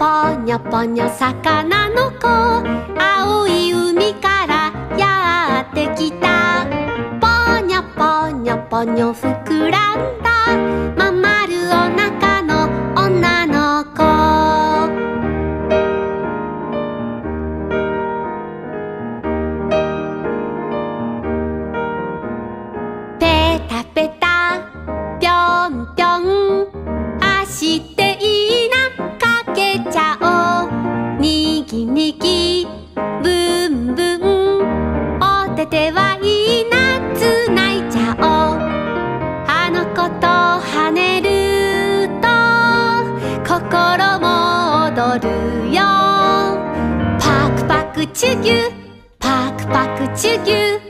ぽにょぽにょ魚の子青い海からやってきた。ぽにょぽにょぽにょ膨らんだ。まん丸お腹の女の子。ペタペタにぎぶんぶんおててはいいなつないちゃおう。あの子とはねるとこころもおどるよ。パクパクチュギュパクパクチュギュ